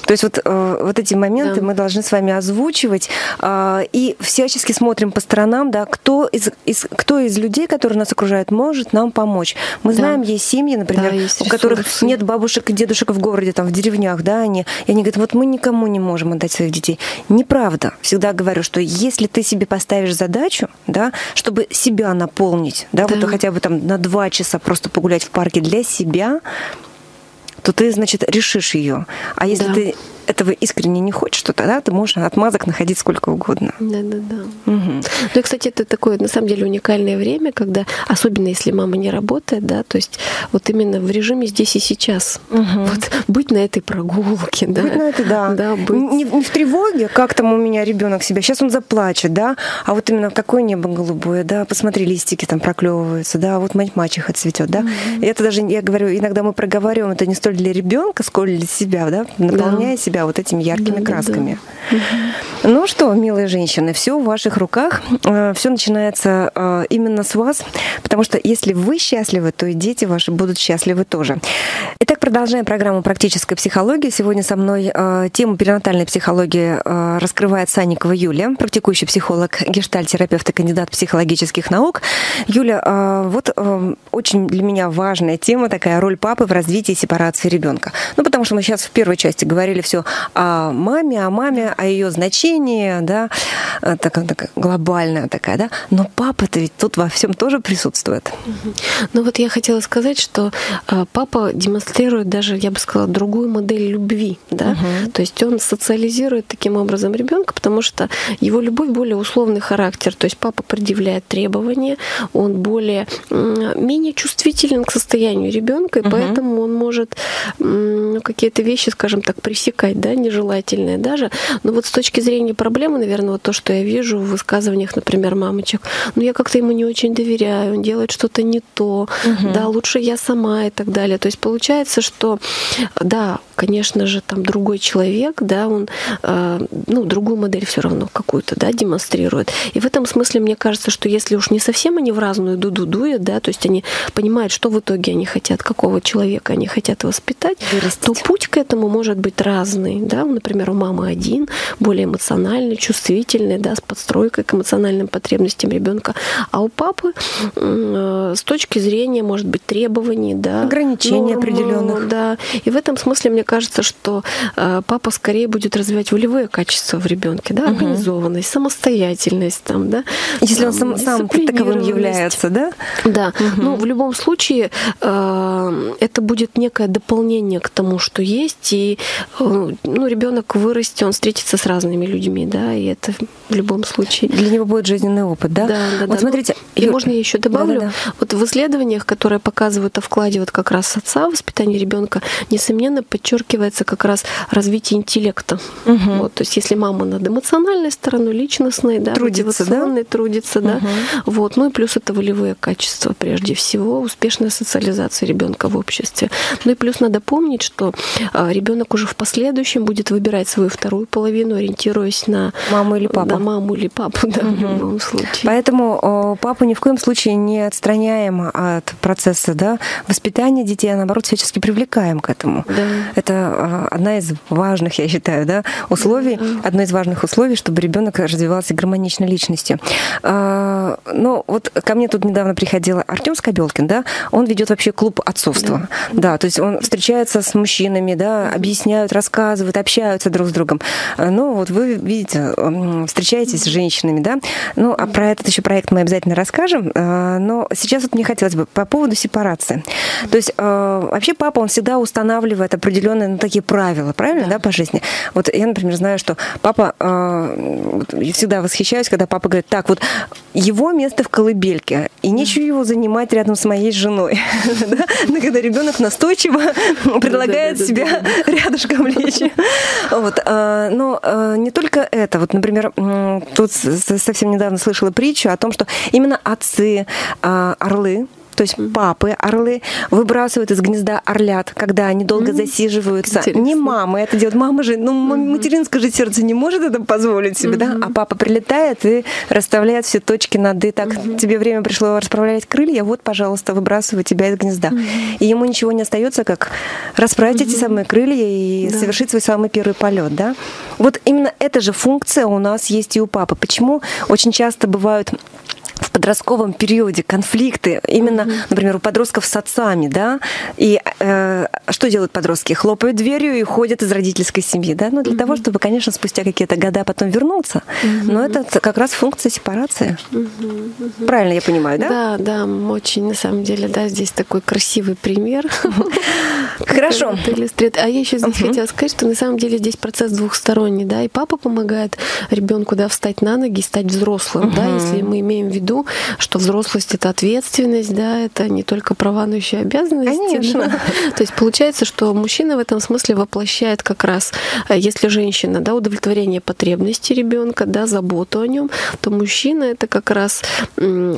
То есть вот, э, вот эти моменты да. мы должны с вами озвучивать э, и всячески смотрим по сторонам, да, кто из, из, кто из людей, которые нас окружают, может нам помочь. Мы да. знаем, есть семьи, например, да, есть у которых нет бабушек и дедушек в городе, там, в деревнях, да, они, и они говорят, вот мы никому не можем отдать своих детей. Неправда. Всегда говорю, что если ты себе поставишь задачу, да, чтобы себя наполнить, да, да. вот хотя бы там на два часа просто погулять в парке для себя, то ты, значит, решишь ее. А если да. ты этого искренне не хочешь, то тогда ты можешь отмазок находить сколько угодно. Да, да, да. Угу. Ну и, кстати, это такое, на самом деле, уникальное время, когда, особенно если мама не работает, да, то есть вот именно в режиме здесь и сейчас. Угу. Вот быть на этой прогулке, да. Быть на этой, да. да быть... не, не в тревоге, как там у меня ребенок себя, сейчас он заплачет, да, а вот именно какое небо голубое, да, посмотри, листики там проклевываются, да, вот мать мачеха цветет, да. Угу. И это даже, я говорю, иногда мы проговариваем, это не столь для ребенка, сколько для себя, да, наполняя да. себя себя вот этими яркими да, красками. Да, да. Ну что, милые женщины, все в ваших руках. Э, все начинается э, именно с вас, потому что если вы счастливы, то и дети ваши будут счастливы тоже. Итак, продолжаем программу «Практическая психология». Сегодня со мной э, тему перинатальной психологии раскрывает Санникова Юлия, практикующий психолог, гештальтерапевт и кандидат психологических наук. Юля, вот очень для меня важная тема такая роль папы в развитии сепарации ребенка. Ну, потому что мы сейчас в первой части говорили все о маме, о маме, о ее значении, да, э, такая, такая глобальная такая, да. Но папа-то ведь тут во всем тоже присутствует. Ну вот я хотела сказать, что э, папа демонстрирует даже, я бы сказала, другую модель любви, да. Угу. То есть он социализирует таким образом ребенка, потому что его любовь более условный характер. То есть папа предъявляет требования, он более менее чувствителен к состоянию ребенка, и угу. поэтому он может ну, какие-то вещи, скажем так, пресекать сказать, да, нежелательные даже. Но вот с точки зрения проблемы, наверное, вот то, что я вижу в высказываниях, например, мамочек, ну я как-то ему не очень доверяю, он делает что-то не то, угу. да, лучше я сама и так далее. То есть получается, что, да, конечно же, там другой человек, да, он, э, ну, другую модель все равно какую-то, да, демонстрирует. И в этом смысле мне кажется, что если уж не совсем они в разную дуду дуют, да, то есть они понимают, что в итоге они хотят, какого человека они хотят воспитать, Вырастить. то путь к этому может быть разный да, например, у мамы один, более эмоциональный, чувствительный, да, с подстройкой к эмоциональным потребностям ребенка, а у папы э, с точки зрения, может быть, требований, да, ограничений определенных, да, и в этом смысле мне кажется, что э, папа скорее будет развивать волевые качества в ребенке, да, организованность, самостоятельность, там, да, если он сам, сам таковым является, да, да, угу. ну в любом случае э, это будет некое дополнение к тому, что есть, и ну, ребенок вырастет, он встретится с разными людьми, да, и это в любом случае. Для него будет жизненный опыт, да? Да, да. Вот да. смотрите, ну, и можно я еще добавлю, да, да, да. вот в исследованиях, которые показывают о вкладе вот как раз отца в воспитание ребенка, несомненно подчеркивается как раз развитие интеллекта. Угу. Вот, то есть если мама над эмоциональной стороной, личностной, да, трудится, да? трудится, угу. да, вот, ну и плюс это волевые качества прежде всего, успешная социализация ребенка в обществе. Ну и плюс надо помнить, что а, ребенок уже в последующем следующем будет выбирать свою вторую половину, ориентируясь на маму или папу. На маму или папу, да, угу. в любом случае. Поэтому папу ни в коем случае не отстраняем от процесса да, воспитания детей, а наоборот всячески привлекаем к этому. Да. Это а, одна из важных, я считаю, да, условий, одно из важных условий, чтобы ребенок развивался гармоничной личностью. А, ну, вот ко мне тут недавно приходил Артем Скобелкин, да, он ведет вообще клуб отцовства. Да. то есть он встречается с мужчинами, да, объясняют, рассказывают общаются друг с другом. Э, ну, вот вы видите, встречаетесь с женщинами, да? Ну, а про этот еще проект мы обязательно расскажем. Но сейчас вот мне хотелось бы по поводу сепарации. То есть вообще папа, он всегда устанавливает определенные определенные ну, такие правила, правильно, да. да, по жизни. Вот я, например, знаю, что папа, э, всегда восхищаюсь, когда папа говорит, так, вот его место в колыбельке, и нечего его занимать рядом с моей женой. Но когда ребенок настойчиво предлагает себя рядышком лечь. Вот. А, но а, не только это. Вот, например, тут совсем недавно слышала притчу о том, что именно отцы, орлы, то есть папы орлы выбрасывают из гнезда орлят, когда они долго mm-hmm. засиживаются. Интересно. Не мамы это делают. Мама же, ну, mm-hmm. материнское же сердце не может это позволить себе, mm-hmm. да? А папа прилетает и расставляет все точки над «и». Так, mm-hmm. тебе время пришло расправлять крылья, вот, пожалуйста, выбрасываю тебя из гнезда. Mm-hmm. И ему ничего не остается, как расправить mm-hmm. эти самые крылья и да. совершить свой самый первый полет, да? Вот именно эта же функция у нас есть и у папы. Почему очень часто бывают в подростковом периоде конфликты, именно, mm-hmm. например, у подростков с отцами, да, и э, что делают подростки? Хлопают дверью и ходят из родительской семьи, да, ну для mm-hmm. того, чтобы, конечно, спустя какие-то года потом вернуться, mm-hmm. но это как раз функция сепарации. Mm-hmm. Mm-hmm. Правильно я понимаю, да? Да, да, очень, на самом деле, да, здесь такой красивый пример. Хорошо. А я еще здесь хотела сказать, что на самом деле здесь процесс двухсторонний, да, и папа помогает ребенку, да, встать на ноги и стать взрослым, да, если мы имеем в виду виду, что взрослость это ответственность, да, это не только права, но еще и обязанности. Конечно. Да? То есть получается, что мужчина в этом смысле воплощает как раз, э, если женщина, да, удовлетворение потребностей ребенка, да, заботу о нем, то мужчина это как раз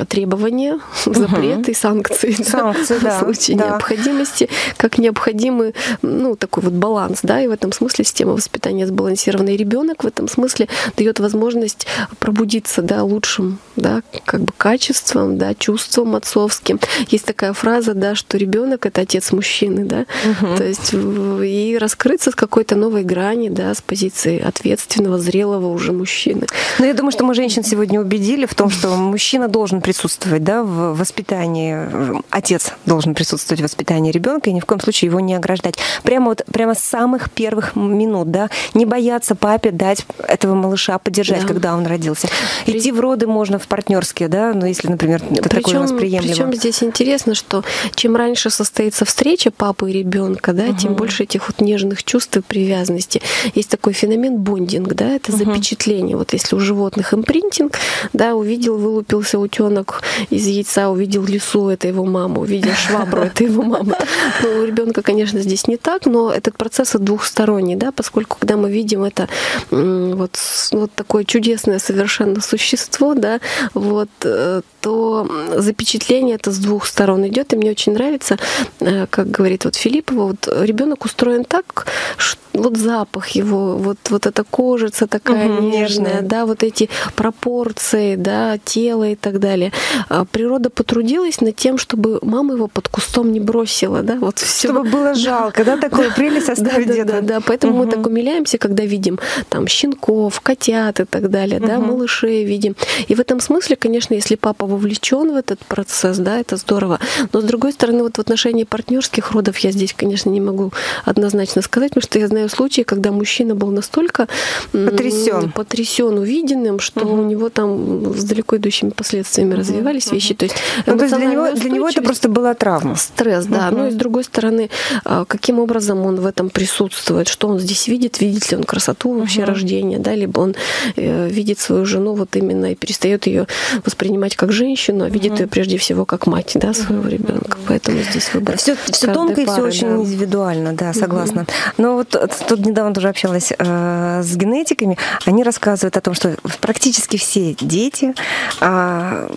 требования, запреты и санкции. Санкции, да. В случае да. необходимости, как необходимый, ну, такой вот баланс, да, и в этом смысле система воспитания сбалансирована. И ребенок в этом смысле дает возможность пробудиться, да, лучшим, да, как бы качеством, да, чувством отцовским. Есть такая фраза, да, что ребенок это отец мужчины, да, угу. то есть и раскрыться с какой-то новой грани, да, с позиции ответственного, зрелого уже мужчины. Но я думаю, что мы женщин сегодня убедили в том, что мужчина должен присутствовать, да, в воспитании, отец должен присутствовать в воспитании ребенка и ни в коем случае его не ограждать. Прямо вот, прямо с самых первых минут, да, не бояться папе дать этого малыша поддержать, да. когда он родился. Идти в роды можно в партнерские, да, ну если, например, причем, такое у нас приемлемо. Причем здесь интересно, что чем раньше состоится встреча папы и ребенка, да, угу. тем больше этих вот нежных чувств и привязанности. Есть такой феномен бондинг, да, это угу. запечатление. Вот если у животных импринтинг, да, увидел, вылупился утенок из яйца, увидел лису, это его мама, увидел швабру, это его мама. Ну, у ребенка, конечно, здесь не так, но этот процесс двухсторонний, да, поскольку когда мы видим это вот, вот такое чудесное совершенно существо, да, вот Э, то запечатление это с двух сторон идет, и мне очень нравится, э, как говорит вот Филиппова, вот ребенок устроен так, что вот запах его, вот, вот эта кожица такая угу, нежная, нежная, да, вот эти пропорции, да, тела и так далее. А природа потрудилась над тем, чтобы мама его под кустом не бросила, да, вот все. Чтобы было жалко, да, такую прелесть оставить где-то. Да, да, поэтому мы так умиляемся, когда видим там щенков, котят и так далее, да, малышей видим. И в этом смысле, конечно, если папа вовлечен в этот процесс, да, это здорово. Но с другой стороны, вот в отношении партнерских родов я здесь, конечно, не могу однозначно сказать, потому что я знаю случаи, когда мужчина был настолько потрясен, потрясен увиденным, что угу. у него там с далеко идущими последствиями угу. развивались угу. вещи. То есть, ну, то есть для, него, для него это просто была травма. Стресс, да. Угу. Ну и с другой стороны, а, каким образом он в этом присутствует, что он здесь видит, видит ли он красоту вообще угу. рождения, да, либо он э, видит свою жену вот именно и перестает ее воспринимать как женщину, а видит угу. ее прежде всего как мать, да, своего ребенка. Поэтому здесь выбор. Все, все тонко и все очень да. индивидуально, да, согласна. Угу. Но вот тут недавно тоже общалась э, с генетиками, они рассказывают о том, что практически все дети э,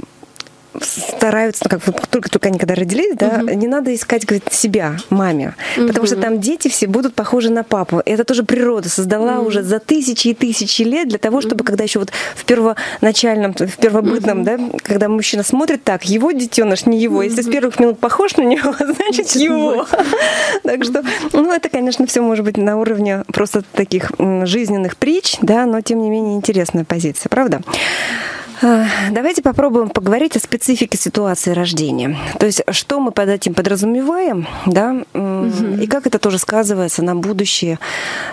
стараются, ну, как только-только они когда родились, да, угу. не надо искать, говорит, себя, маме, угу. потому что там дети все будут похожи на папу. И это тоже природа создала угу. уже за тысячи и тысячи лет для того, чтобы угу. когда еще вот в первоначальном, в первобытном, угу. да, когда мужчина смотрит так, его детеныш, не его. Угу. Если с первых минут похож на него, значит его. Так что, ну, это, конечно, все может быть на уровне просто таких жизненных притч, да, но тем не менее интересная позиция, правда? А, давайте попробуем поговорить о специфике ситуации рождения. То есть, что мы под этим подразумеваем, да, угу. и как это тоже сказывается на будущее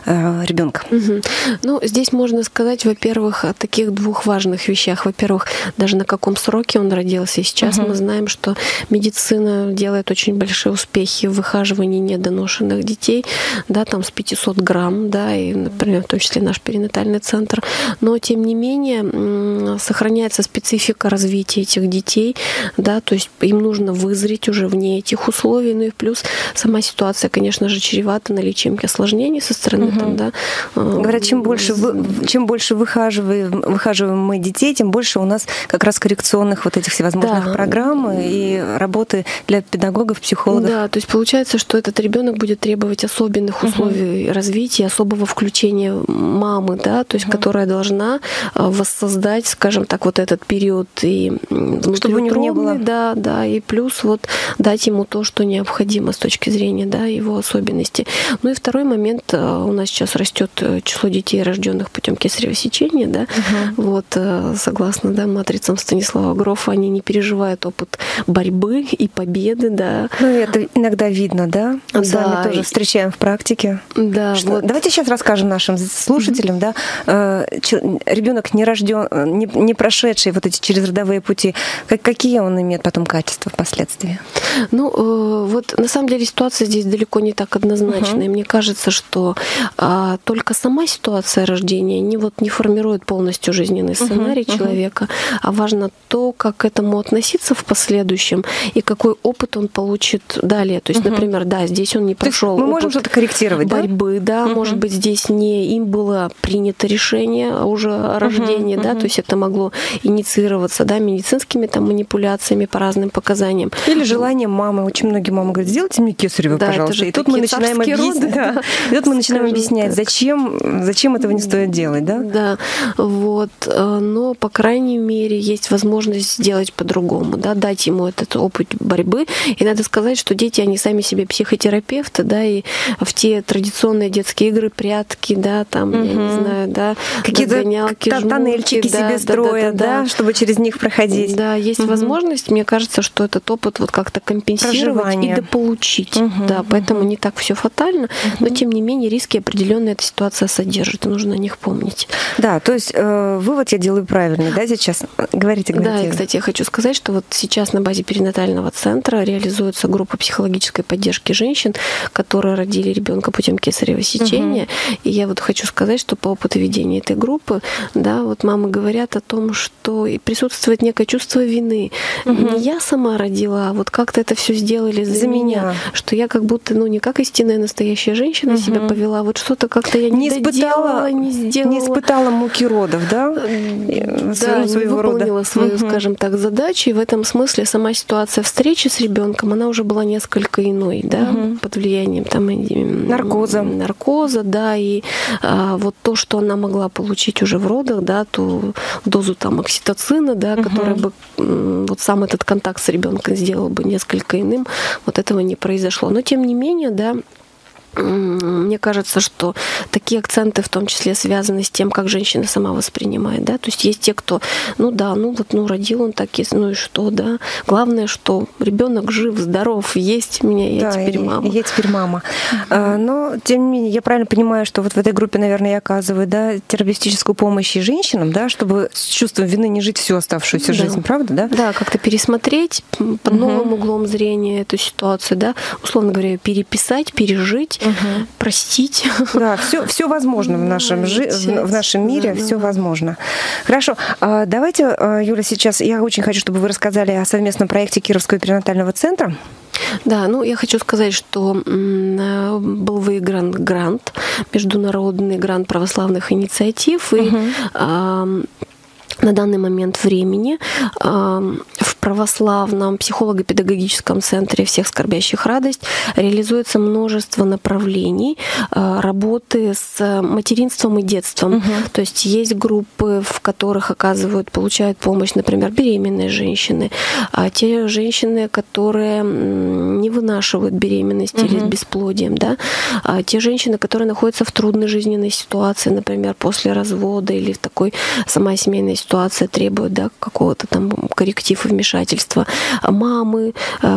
э, ребенка. Угу. Ну, здесь можно сказать, во-первых, о таких двух важных вещах. Во-первых, даже на каком сроке он родился. И сейчас угу. мы знаем, что медицина делает очень большие успехи в выхаживании недоношенных детей, да, там с 500 грамм, да, и, например, в том числе наш перинатальный центр. Но, тем не менее, сохраняется специфика развития этих детей, да, то есть им нужно вызреть уже вне этих условий, ну и плюс сама ситуация, конечно же, чревата наличием осложнений со стороны угу. там, да. Э, Говорят, чем больше, вы, чем больше выхаживаем, выхаживаем мы детей, тем больше у нас как раз коррекционных вот этих всевозможных да. программ и работы для педагогов, психологов. Да, то есть получается, что этот ребенок будет требовать особенных условий угу. развития, особого включения мамы, да, то есть угу. которая должна э, воссоздать, скажем так, вот этот период и чтобы у него не было, да, да, и плюс вот дать ему то, что необходимо с точки зрения, да, его особенностей. Ну и второй момент, э, у нас сейчас растет э, число детей, рожденных путем кесарево сечения, да, угу. вот согласно, да, матрицам Станислава Грофа, они не переживают опыт борьбы и победы, да. Ну это иногда видно, да? Мы да. с вами тоже встречаем в практике. Да. Что... Вот. Давайте сейчас расскажем нашим слушателям, угу. да, ребенок не рожден, не, не прошедший вот эти через родовые пути, как, какие он имеет потом качества впоследствии? Ну, э, вот на самом деле ситуация здесь далеко не так однозначная. Угу. Мне кажется, что а, только сама ситуация рождения не, вот, не формирует полностью жизненный сценарий угу, человека, угу. а важно то, как к этому относиться в последующем и какой опыт он получит далее. То есть, угу. например, да, здесь он не прошел. Мы можем что-то корректировать, борьбы, да, да угу. может быть, здесь не им было принято решение уже о рождении, угу, да, угу. то есть это могло инициироваться, да, медицинскими там манипуляциями по разным показаниям. Или желание мамы. Очень многие мамы говорят, сделайте мне кесарево, да, пожалуйста. И тут мы начинаем объяснять, да, и тут мы начинаем объяснять, зачем, зачем этого не стоит делать, да? Да, вот. Э, но, по крайней мере, есть возможность сделать по-другому, да, дать ему этот опыт борьбы. И надо сказать, что дети, они сами себе психотерапевты, да, и в те традиционные детские игры, прятки, да, там, угу. я не знаю, да, какие-то тоннельчики да, себе строят, да, да, чтобы через них проходить. Да, есть угу. возможность, мне кажется, что этот опыт вот как-то компенсировать и дополучить. Угу, да, поэтому угу. не так все фатально, угу. но тем не менее риски определенные эта ситуация содержит, и нужно о них помнить. Да, то есть э, вывод я делаю правильный, да, сейчас? Говорите, говорите. Да, и, кстати, я хочу сказать, что вот сейчас на базе перинатального центра реализуется группа психологической поддержки женщин, которые родили ребенка путем кесарево сечения. Угу. И я вот хочу сказать, что по опыту ведения этой группы, да, вот мамы говорят о том, что присутствует некое чувство вины. Угу. Не я сама родила, а вот как-то это все сделали за, за меня. меня. Что я как будто, ну, не как истинная настоящая женщина угу. себя повела, вот что-то как-то я не, не испытала, не сделала. Не испытала муки родов, да? Да, своего не выполнила рода. свою, угу. скажем так, задачу. И в этом смысле сама ситуация встречи с ребенком, она уже была несколько иной, да, угу. под влиянием там наркоза. Наркоза, да, и а, вот то, что она могла получить уже в родах, да, ту дозу там окситоцина, да, угу. которая бы вот сам этот контакт с ребенком сделал бы несколько иным, вот этого не произошло. Но тем не менее, да, мне кажется, что такие акценты в том числе связаны с тем, как женщина сама воспринимает, да, то есть есть те, кто, ну да, ну вот, ну родил он так, есть, ну и что, да, главное, что ребенок жив, здоров, есть меня, я да, теперь мама. Я теперь мама. А, но тем не менее, я правильно понимаю, что вот в этой группе, наверное, я оказываю, да, терапевтическую помощь и женщинам, да, чтобы с чувством вины не жить всю оставшуюся да. жизнь, правда, да? Да, как-то пересмотреть под угу. новым углом зрения эту ситуацию, да, условно говоря, переписать, пережить угу. простить. Да, все, все возможно в нашем, жи- в нашем мире, да, все да. возможно. Хорошо, а, давайте, а, Юля, сейчас я очень хочу, чтобы вы рассказали о совместном проекте Кировского перинатального центра. Да, ну я хочу сказать, что был выигран грант, международный грант православных инициатив, и угу на данный момент времени в православном психолого-педагогическом центре всех скорбящих радость реализуется множество направлений а, работы с материнством и детством. Угу. То есть есть группы, в которых оказывают, получают помощь, например, беременные женщины, а те женщины, которые не вынашивают беременность угу. или с бесплодием, да, а те женщины, которые находятся в трудной жизненной ситуации, например, после развода или в такой самой семейной ситуации ситуация требует да, какого-то там корректива, вмешательства. Мамы,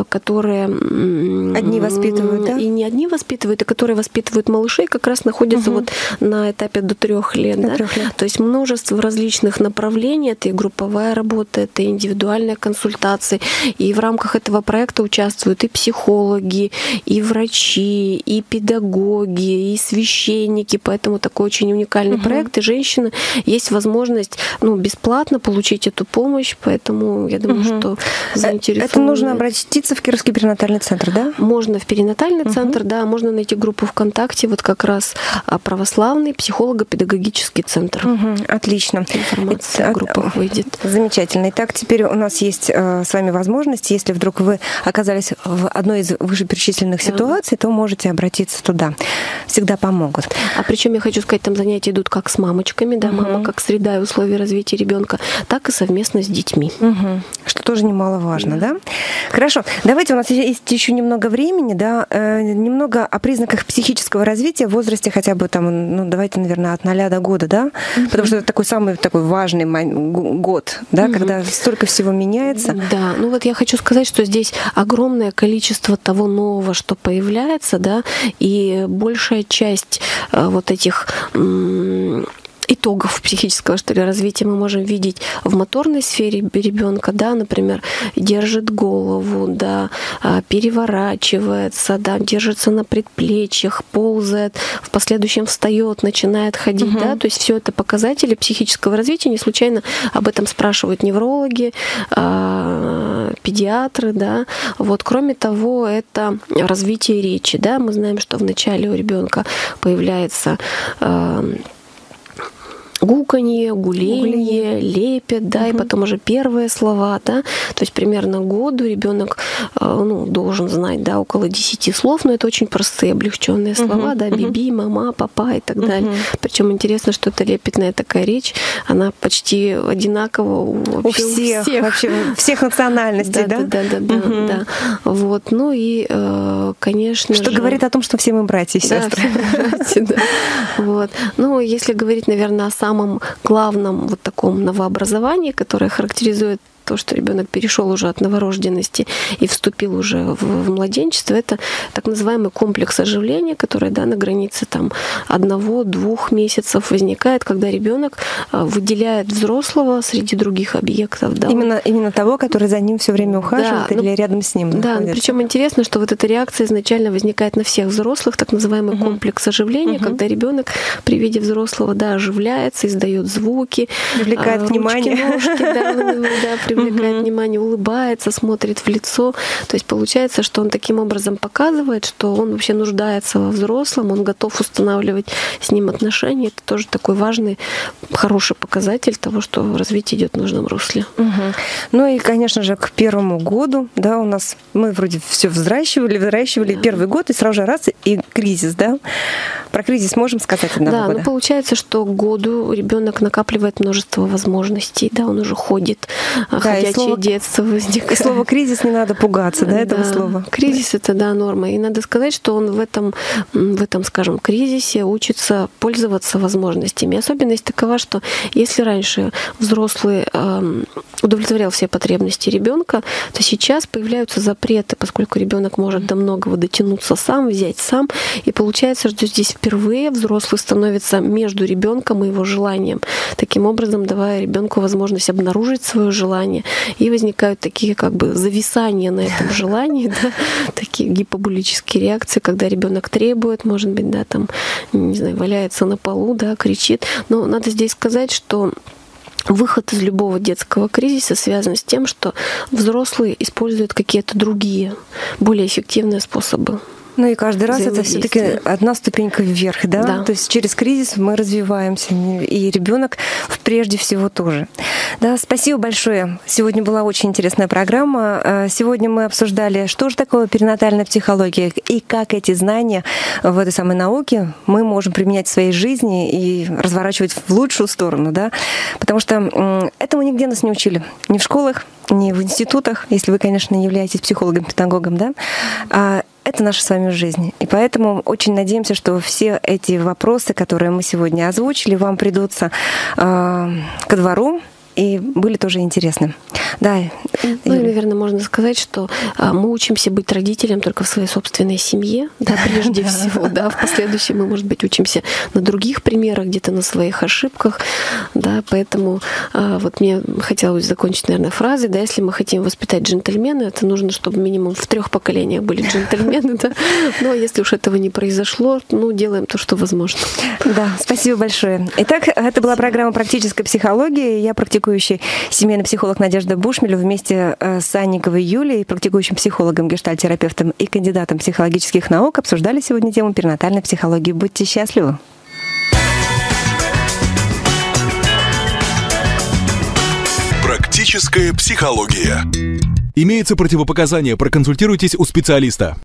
которые... Одни воспитывают, да? И не одни воспитывают, а которые воспитывают малышей, как раз находятся угу. вот на этапе до трех лет. До да? трех лет. То есть множество различных направлений. Это и групповая работа, это и индивидуальная консультация. И в рамках этого проекта участвуют и психологи, и врачи, и педагоги, и священники. Поэтому такой очень уникальный угу. проект. И женщины есть возможность ну, бесплатно получить эту помощь. Поэтому я думаю, угу. что заинтересованы. Это нужно обратиться в Кировский перинатальный центр, да? Можно в перинатальный угу. центр, да. Можно найти группу ВКонтакте, вот как раз а, православный психолого-педагогический центр. Угу. Отлично. Информация о группах выйдет. Замечательно. Итак, теперь у нас есть э, с вами возможность, если вдруг вы оказались в одной из вышеперечисленных да. ситуаций, то можете обратиться туда. Всегда помогут. А причем я хочу сказать, там занятия идут как с мамочками, да, угу. мама как среда и условия развития ребенка, так и совместно с детьми. Угу. Что тоже немаловажно, да. да? Хорошо. Давайте у нас есть еще немного времени, да, э, немного о признаках психического развития в возрасте хотя бы там, ну, давайте, наверное, от 0 до года, да, угу. потому что это такой самый такой важный год, да, угу. когда столько всего меняется. Да, ну вот я хочу сказать, что здесь огромное количество того нового, что появляется, да, и большая часть э, вот этих итогов психического что ли развития мы можем видеть в моторной сфере ребенка, да, например, держит голову, да, а, переворачивается, да, держится на предплечьях, ползает, в последующем встает, начинает ходить, угу. да, то есть все это показатели психического развития. Не случайно об этом спрашивают неврологи, а, педиатры, да. Вот, кроме того, это развитие речи, да, мы знаем, что вначале у ребенка появляется гуканье, гуление, лепет, да, угу. и потом уже первые слова, да, то есть примерно году ребенок э, ну, должен знать, да, около 10 слов, но это очень простые облегченные слова, угу. да, биби, мама, папа и так угу. далее. Причем интересно, что это лепетная такая речь, она почти одинакова у, вообще, у всех, у всех. Вообще, всех национальностей, да? Да, да, да, угу. да, да. Вот, ну и, э, конечно Что же... говорит о том, что все мы братья и сестры. Да, братья, да. Вот. Ну, если говорить, наверное, о самом главном вот таком новообразовании, которое характеризует то, что ребенок перешел уже от новорожденности и вступил уже в, в младенчество, это так называемый комплекс оживления, который да, на границе там одного-двух месяцев возникает, когда ребенок а, выделяет взрослого среди других объектов. Да. Именно, именно того, который за ним все время ухаживает да, или ну, рядом с ним. Да, причем интересно, что вот эта реакция изначально возникает на всех взрослых, так называемый угу. комплекс оживления, угу. когда ребенок при виде взрослого да, оживляется, издает звуки, привлекает а, внимание. Ножки, да, да, привлекает угу. внимание, улыбается, смотрит в лицо. То есть получается, что он таким образом показывает, что он вообще нуждается во взрослом, он готов устанавливать с ним отношения. Это тоже такой важный, хороший показатель того, что развитие идет в нужном русле. Угу. Ну и, конечно же, к первому году, да, у нас мы вроде все взращивали, взращивали да. первый год, и сразу же раз и кризис, да. Про кризис можем сказать одного Да, года? ну получается, что к году ребенок накапливает множество возможностей, да, он уже ходит, да, ходячее слово, детство возникает. И слово кризис не надо пугаться, да, этого да, слова. Кризис это да норма, и надо сказать, что он в этом, в этом, скажем, кризисе учится пользоваться возможностями. Особенность такова, что если раньше взрослый э, удовлетворял все потребности ребенка, то сейчас появляются запреты, поскольку ребенок может до многого дотянуться сам, взять сам, и получается, что здесь впервые взрослый становится между ребенком и его желанием, таким образом давая ребенку возможность обнаружить свое желание и возникают такие как бы зависания на этом желании, да, такие гипобулические реакции, когда ребенок требует, может быть, да, там, не знаю, валяется на полу, да, кричит. Но надо здесь сказать, что Выход из любого детского кризиса связан с тем, что взрослые используют какие-то другие, более эффективные способы ну и каждый раз это все-таки одна ступенька вверх, да? да? То есть через кризис мы развиваемся, и ребенок прежде всего тоже. Да, спасибо большое. Сегодня была очень интересная программа. А, сегодня мы обсуждали, что же такое перинатальная психология и как эти знания в этой самой науке мы можем применять в своей жизни и разворачивать в лучшую сторону, да? Потому что этому нигде нас не учили. Ни в школах, ни в институтах, если вы, конечно, не являетесь психологом, педагогом, да? А это наша с вами жизнь. И поэтому очень надеемся, что все эти вопросы, которые мы сегодня озвучили, вам придутся э, ко двору, и были тоже интересны. Да. Ну и, наверное, можно сказать, что а, мы учимся быть родителем только в своей собственной семье, да, прежде всего, да, в последующем мы, может быть, учимся на других примерах, где-то на своих ошибках, да, поэтому а, вот мне хотелось закончить, наверное, фразой, да, если мы хотим воспитать джентльмена, это нужно, чтобы минимум в трех поколениях были джентльмены, да, но если уж этого не произошло, ну, делаем то, что возможно. Да, спасибо большое. Итак, это была программа «Практическая психология». Я практикующий семейный психолог Надежда Бушмель вместе э, с Анниковой Юлией, практикующим психологом, гештальтерапевтом и кандидатом психологических наук обсуждали сегодня тему перинатальной психологии. Будьте счастливы! Практическая психология. Имеется противопоказание, проконсультируйтесь у специалиста.